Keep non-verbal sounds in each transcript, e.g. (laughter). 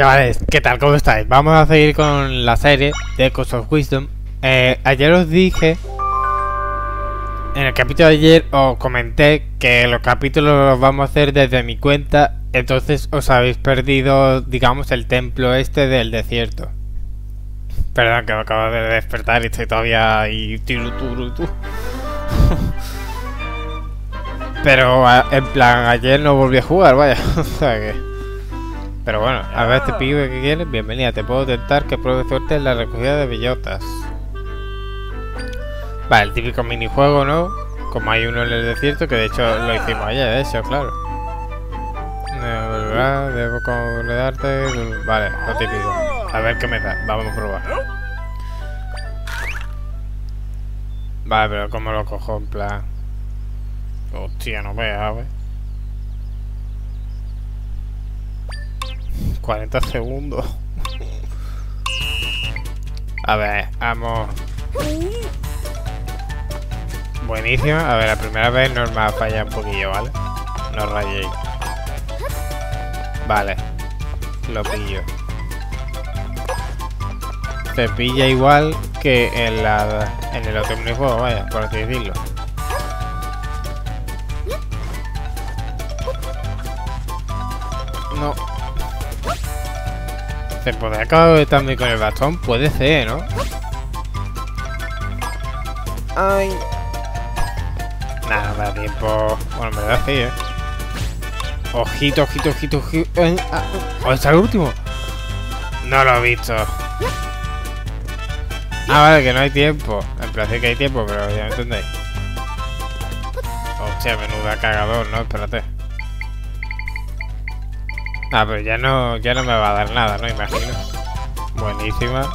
Chavales, ¿qué tal? ¿Cómo estáis? Vamos a seguir con la serie de Echoes of Wisdom. Eh, ayer os dije, en el capítulo de ayer os comenté que los capítulos los vamos a hacer desde mi cuenta, entonces os habéis perdido, digamos, el templo este del desierto. Perdón, que me acabo de despertar y estoy todavía ahí... tiru, turu, tu. (laughs) Pero a- en plan, ayer no volví a jugar, vaya. (laughs) o sea que... Pero bueno, a ver este pibe que quieres, bienvenida. Te puedo tentar que pruebe suerte en la recogida de bellotas. Vale, el típico minijuego, ¿no? Como hay uno en el desierto, que de hecho lo hicimos ayer, de hecho, claro. Eh. Debo concederte. Vale, lo típico. A ver qué me da. Vamos a probar. Vale, pero ¿cómo lo cojo? En plan. Hostia, no veas, wey. 40 segundos. A ver, vamos. Buenísima. A ver, la primera vez nos va a fallar un poquillo, ¿vale? No rayéis. Vale. Lo pillo. Se pilla igual que en la en el otro minijuego, vaya, por así decirlo. ¿Se podrá acabar también con el bastón? Puede ser, ¿no? Ay. Nada, da tiempo. Bueno, me da sí, ¿eh? Ojito, ojito, ojito, ojito. Eh, ah, ¿O está el último? No lo he visto. Ah, vale, que no hay tiempo. En plan, sí que hay tiempo, pero ya me entendéis. Hostia, menuda cagador, ¿no? Espérate. Ah, pero ya no, ya no me va a dar nada, ¿no? Imagino. Buenísima.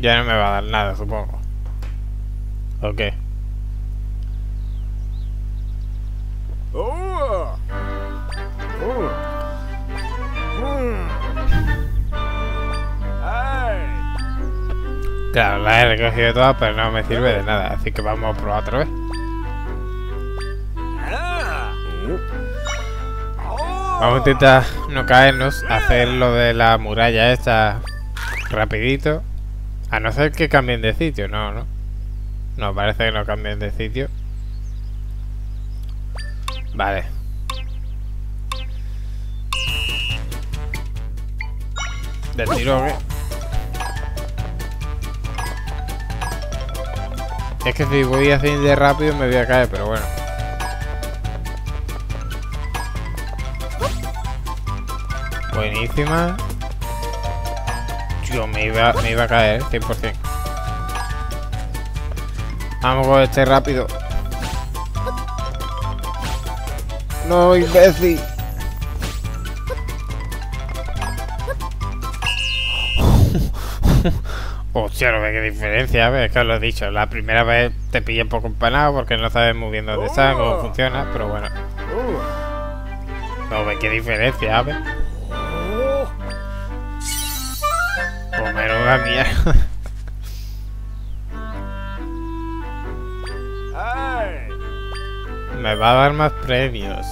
Ya no me va a dar nada, supongo. Ok. Claro, la he recogido todas, pero no me sirve de nada. Así que vamos a probar otra vez. Vamos a intentar no caernos, hacer lo de la muralla esta rapidito. A no ser que cambien de sitio, no, no. No, parece que no cambien de sitio. Vale. Del tiro, ¿qué? Es que si voy así de rápido me voy a caer, pero bueno. Buenísima. Yo me iba, me iba a caer, 100%. Vamos con este rápido. No, imbécil. (laughs) Hostia, no ve qué diferencia, a ver, es que os lo he dicho. La primera vez te pillé un poco empanado porque no sabes muy bien dónde está, cómo funciona, pero bueno. No ve qué diferencia, a menuda mierda. Me va a dar más premios.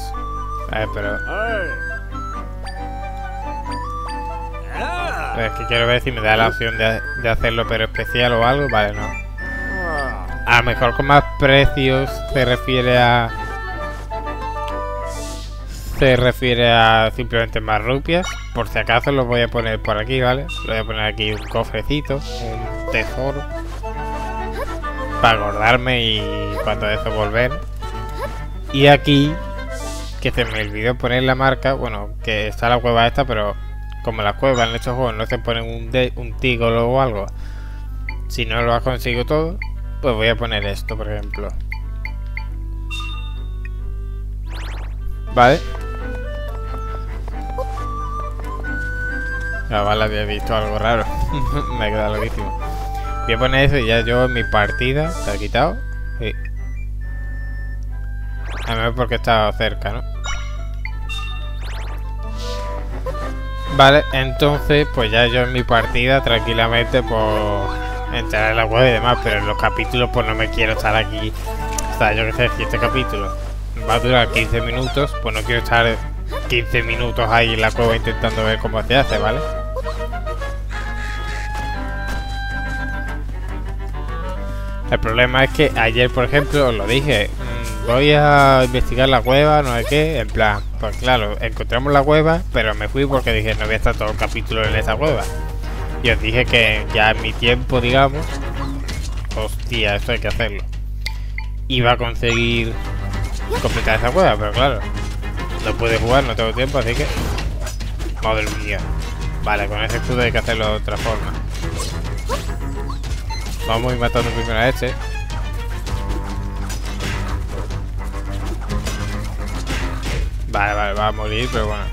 Ver, pero... Es que quiero ver si me da la opción de, de hacerlo pero especial o algo. Vale, no. A lo mejor con más precios se refiere a... Se refiere a simplemente más rupias. Por si acaso lo voy a poner por aquí, ¿vale? Lo voy a poner aquí un cofrecito, un tesoro. Para acordarme y cuando eso volver. Y aquí, que se me olvidó poner la marca, bueno, que está la cueva esta, pero como las cuevas en estos juegos no se ponen un, de, un tígolo o algo, si no lo has conseguido todo, pues voy a poner esto, por ejemplo. Vale. Ya vale, había visto algo raro. (laughs) me ha quedado loquísimo. Voy a poner eso y ya yo en mi partida, ¿se ha quitado? Sí. A ver porque estaba cerca, ¿no? Vale, entonces pues ya yo en mi partida tranquilamente pues entrar en la web y demás, pero en los capítulos pues no me quiero estar aquí. O sea, yo que sé, si este capítulo va a durar 15 minutos, pues no quiero estar 15 minutos ahí en la cueva intentando ver cómo se hace, ¿vale? El problema es que ayer, por ejemplo, os lo dije, mm, voy a investigar la cueva, no sé qué, en plan, pues claro, encontramos la cueva, pero me fui porque dije, no voy a estar todo el capítulo en esa cueva. Y os dije que ya en mi tiempo, digamos, hostia, esto hay que hacerlo. Iba a conseguir completar esa cueva, pero claro, no puede jugar, no tengo tiempo, así que... Madre mía. Vale, con ese escudo hay que hacerlo de otra forma. Vamos a ir matando primero a este. Vale, vale, va a morir, pero bueno.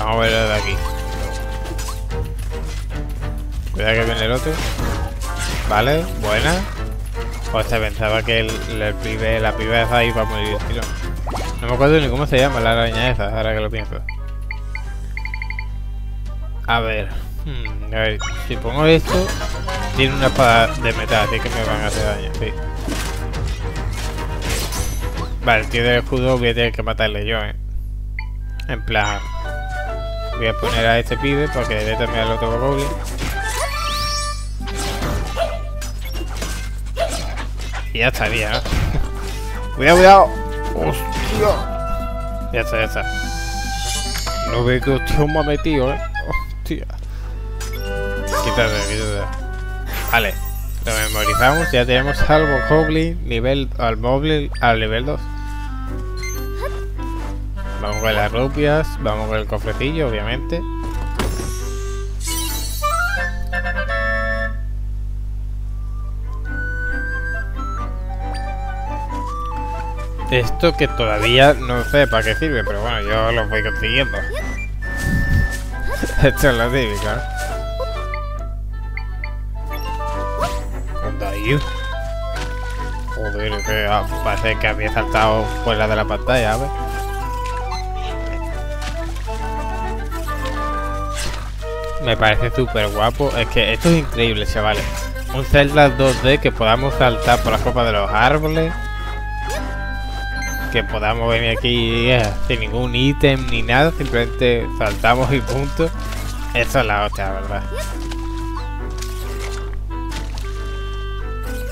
Vamos a verlo de aquí. Cuidado que viene el otro. Vale, buena. O sea, pensaba que el, el pibe, la piba esa iba a morir estilo. No me acuerdo ni cómo se llama la araña esa, ahora que lo pienso. A ver. Hmm, a ver, si pongo esto, tiene una espada de metal, así que me van a hacer daño, sí. Vale, el escudo, voy a tener que matarle yo, eh. En plan, voy a poner a este pibe para que le también al otro goblin. Y ya estaría, ¿no? cuidado, cuidado. Hostia. Ya está, ya está. No veo que hostia me ha metido, eh. Hostia. Quítate, quítate. Vale. Lo memorizamos. Ya tenemos algo Goblin nivel al móvil al nivel 2. Vamos con las rupias. Vamos con el cofrecillo, obviamente. Esto que todavía no sé para qué sirve, pero bueno, yo lo voy consiguiendo. Esto es lo típico, ¿eh? Joder, que parece que había saltado fuera de la pantalla, a ver. Me parece súper guapo. Es que esto es increíble, chavales. Un Zelda 2D que podamos saltar por la copa de los árboles que podamos venir aquí eh, sin ningún ítem ni nada, simplemente saltamos y punto. Eso es la hostia, ¿verdad?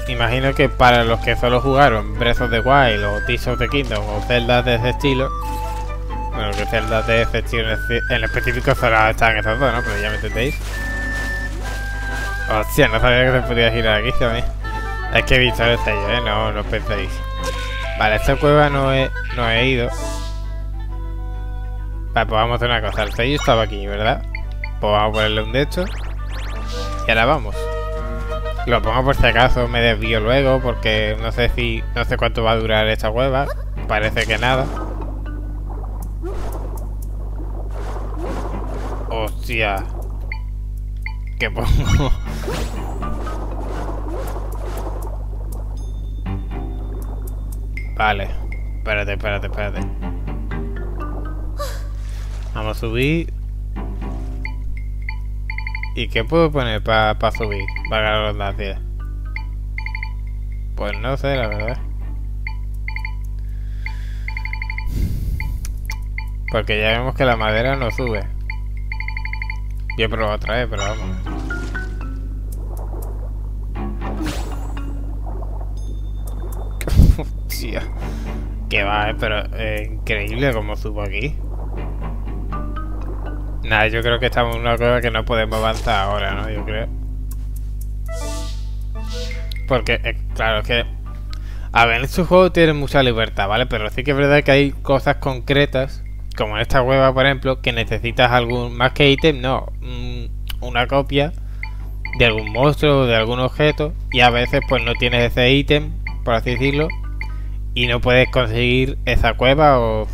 Imagino que para los que solo jugaron Breath of the Wild o Tears of the Kingdom o Zelda de ese estilo, bueno, que Zelda de ese estilo en específico solo están esos dos, ¿no? Pero ya me entendéis. Hostia, no sabía que se podía girar aquí también. Es que he visto el sello, ¿eh? No, no penséis. Vale, esta cueva no he, no he ido. Vale, pues vamos a hacer una cosa. El sello estaba aquí, ¿verdad? Pues vamos a ponerle un de estos. Y ahora vamos. Lo pongo por si acaso me desvío luego, porque no sé si... No sé cuánto va a durar esta cueva. Parece que nada. Hostia. ¿Qué pongo? (laughs) Vale. Espérate, espérate, espérate. Vamos a subir. ¿Y qué puedo poner para pa subir? Para la redundancia. Pues no sé, la verdad. Porque ya vemos que la madera no sube. Yo he probado otra vez, pero vamos. Que va, eh, pero es increíble como subo aquí. Nada, yo creo que estamos en una cosa que no podemos avanzar ahora, ¿no? Yo creo. Porque, eh, claro, es que... A ver, en este juego tiene mucha libertad, ¿vale? Pero sí que es verdad que hay cosas concretas, como en esta hueva, por ejemplo, que necesitas algún... Más que ítem, no. una copia de algún monstruo o de algún objeto. Y a veces, pues, no tienes ese ítem, por así decirlo y no puedes conseguir esa cueva o,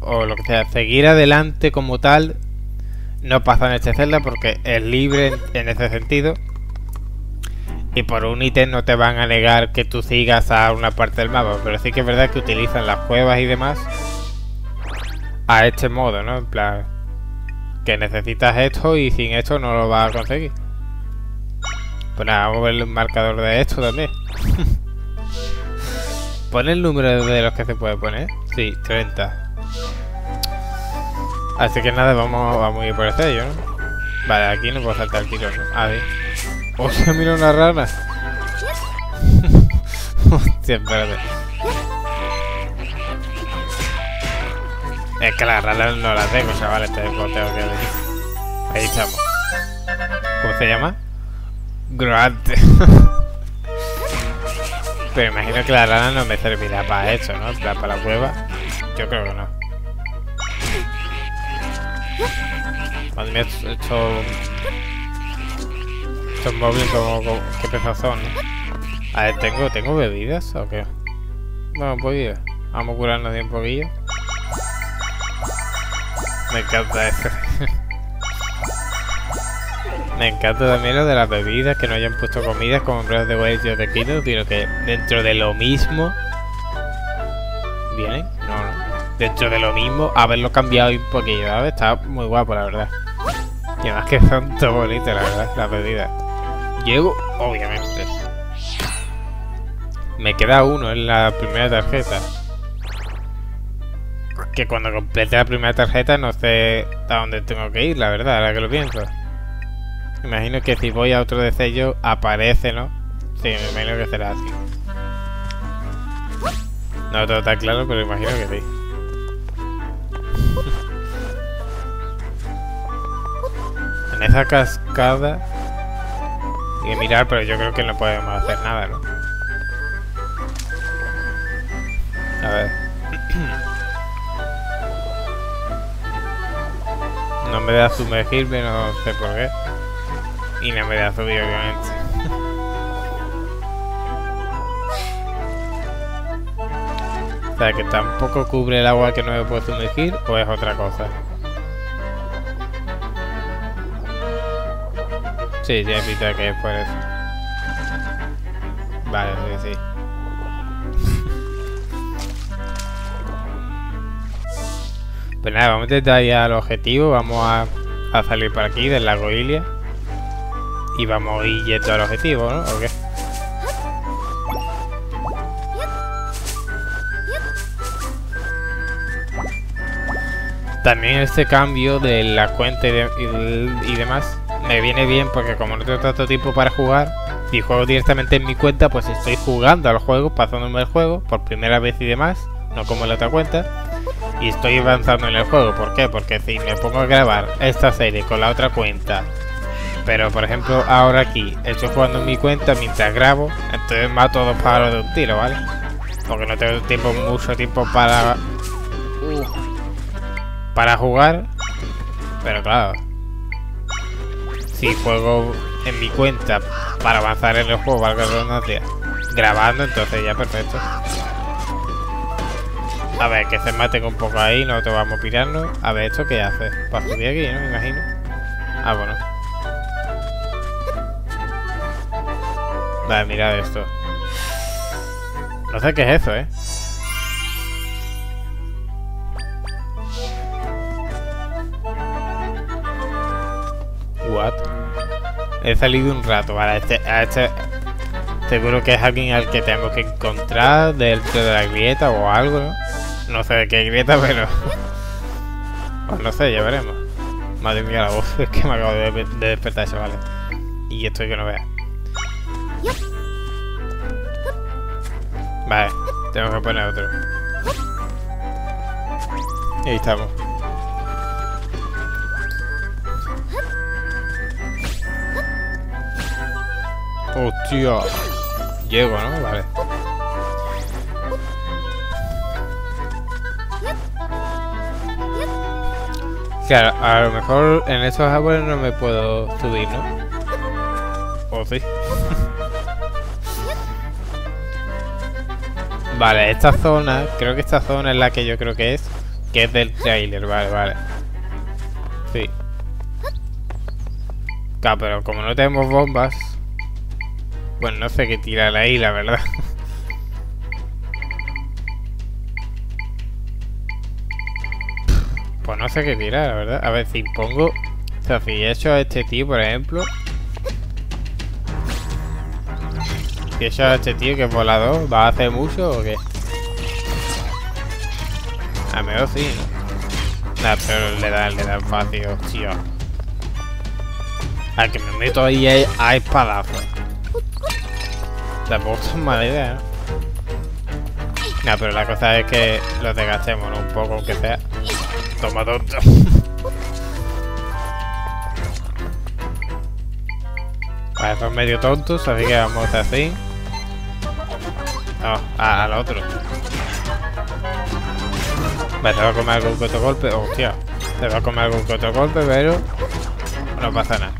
o lo que sea. Seguir adelante como tal no pasa en este celda porque es libre en ese sentido. Y por un ítem no te van a negar que tú sigas a una parte del mapa. Pero sí que es verdad que utilizan las cuevas y demás a este modo, ¿no? En plan, que necesitas esto y sin esto no lo vas a conseguir. Pues nada, vamos a ver el marcador de esto también. (laughs) ¿Pone el número de los que se puede poner? Sí, 30. Así que nada, vamos, a ir por el sello, ¿no? Vale, aquí no puedo saltar el tiro, ¿no? A ver. ¡Hostia, mira una rana! (laughs) Hostia, espérate. Es que la rana no la tengo, chavales, tengo, tengo que. Ahí estamos. ¿Cómo se llama? Groante. (laughs) Pero imagino que la rana no me servirá para eso, ¿no? Para la cueva. Yo creo que no. Madre mía, estos... Estos móviles como qué pesados son, ¿no? A ver, ¿tengo, ¿tengo bebidas o qué? Bueno, pues Vamos a curarnos de un poquillo. Me encanta esto. Me encanta también lo de las bebidas, que no hayan puesto comidas como en Breath of the Wild y de Kingdom, sino que dentro de lo mismo... ¿Vienen? No, no. Dentro de lo mismo, haberlo cambiado un poquillo, ¿sabes? Está muy guapo, la verdad. Y además que son todo bonitas, la verdad, las bebidas. Llego, obviamente. Me queda uno en la primera tarjeta. Que cuando complete la primera tarjeta no sé a dónde tengo que ir, la verdad, ahora que lo pienso. Imagino que si voy a otro de sello aparece, ¿no? Sí, me imagino que será así. No todo está claro, pero imagino que sí. (laughs) en esa cascada... Y mirar, pero yo creo que no podemos hacer nada, ¿no? A ver. (clears throat) no me da sumergirme, no sé por qué. Y no me da subir, obviamente. o sea, que tampoco cubre el agua que no me puedo sumergir, o es otra cosa. Sí, ya pinta que es por eso. Vale, sí, sí. (laughs) Pues nada, vamos a intentar al objetivo. Vamos a, a salir por aquí del lago Ilia. Y vamos a ir yendo al objetivo, ¿no? ¿O qué? También este cambio de la cuenta y, y, demás me viene bien porque como no tengo tanto tiempo para jugar y juego directamente en mi cuenta, pues estoy jugando al juego, pasándome el juego por primera vez y demás, no como en la otra cuenta y estoy avanzando en el juego. ¿Por qué? Porque si me pongo a grabar esta serie con la otra cuenta, pero por ejemplo ahora aquí estoy jugando en mi cuenta mientras grabo, entonces mato dos pájaros de un tiro, ¿vale? Porque no tengo tiempo, mucho tiempo para... para jugar. Pero claro, si juego en mi cuenta para avanzar en el juego, valga la redundancia, grabando, entonces ya perfecto. A ver, que se maten un poco ahí, nosotros vamos a pirarnos. A ver, ¿esto qué hace? Para subir aquí, ¿no? Me imagino. Ah, bueno. Vale, mirad esto. No sé qué es eso, ¿eh? What? He salido un rato, vale, este, este seguro que es alguien al que tenemos que encontrar dentro de la grieta o algo, ¿no? No sé qué grieta, (laughs) pero... pues no sé, ya veremos. Madre mía, la voz (laughs) es que me acabo de, de despertar, vale Y estoy que no vea. Vale, tengo que poner otro. Y ahí estamos. Hostia. Llego, ¿no? Vale. Claro, a lo mejor en esos árboles no me puedo subir, ¿no? ¿O sí? (laughs) vale, esta zona, creo que esta zona es la que yo creo que es, que es del trailer, vale, vale. Sí. Claro, pero como no tenemos bombas, bueno, no sé qué tirar ahí, la verdad. Pues no sé qué tirar, la verdad. A ver, si pongo... O sea, si he hecho a este tío, por ejemplo... Hecho a este tío que es volador, ¿va a hacer mucho o qué? A menos sí. Nah, pero le dan, le dan fácil, tío. Al que me meto ahí hay espadazos. Tampoco es mala idea, ¿no? Nah, pero la cosa es que los desgastemos, ¿no? Un poco, aunque sea. Toma tonto. Vale, son medio tontos, así que vamos a hacer así. No, al otro. Vale, se va a comer algún que otro golpe. Hostia, se va a comer algún que otro golpe, pero no pasa nada.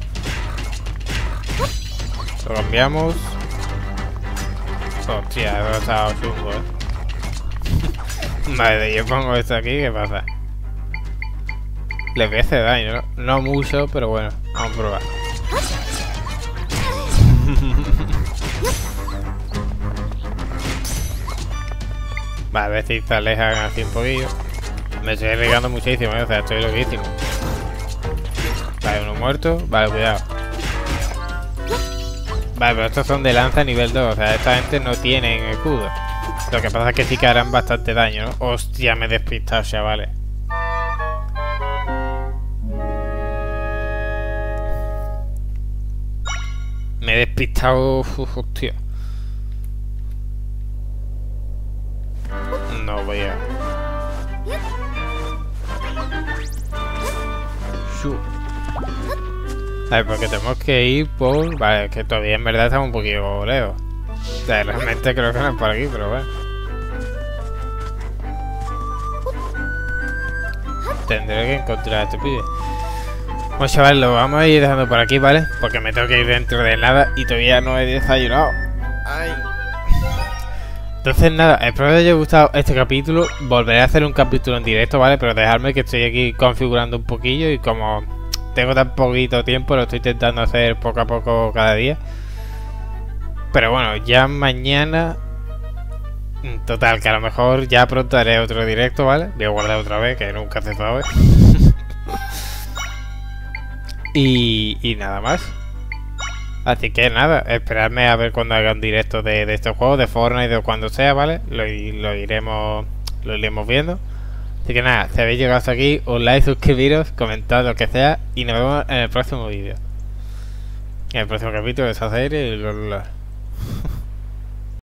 Lo cambiamos. Hostia, he pasado chungo, eh. vale, yo pongo esto aquí, ¿qué pasa? Le voy a hacer daño, ¿no? No mucho, pero bueno, vamos a probar. A ver si se alejan así un poquillo. Me estoy arriesgando muchísimo, ¿eh? o sea, estoy loquísimo. Vale, uno muerto. Vale, cuidado. Vale, pero estos son de lanza nivel 2. O sea, esta gente no tiene escudo. Lo que pasa es que sí que harán bastante daño, ¿no? Hostia, me he despistado, chavales. Me he despistado... hostia. A ver, porque tenemos que ir por... Vale, que todavía en verdad estamos un poquito lejos. O sea, realmente creo que no es por aquí, pero bueno. Tendré que encontrar a este pibe. Bueno, chaval, lo vamos a ir dejando por aquí, ¿vale? Porque me tengo que ir dentro de nada y todavía no he desayunado. Ay. Entonces nada, espero que os haya gustado este capítulo. Volveré a hacer un capítulo en directo, ¿vale? Pero dejadme que estoy aquí configurando un poquillo y como tengo tan poquito tiempo, lo estoy intentando hacer poco a poco cada día. Pero bueno, ya mañana... Total, que a lo mejor ya pronto haré otro directo, ¿vale? Voy a guardar otra vez, que nunca se sabe. (laughs) y, nada más. Así que nada, esperadme a ver cuando haga un directo de, de este juego, de Fortnite o cuando sea, ¿vale? Lo iremos lo iremos viendo. Así que nada, si habéis llegado hasta aquí, un like, suscribiros, comentad lo que sea y nos vemos en el próximo vídeo. En el próximo capítulo de serie y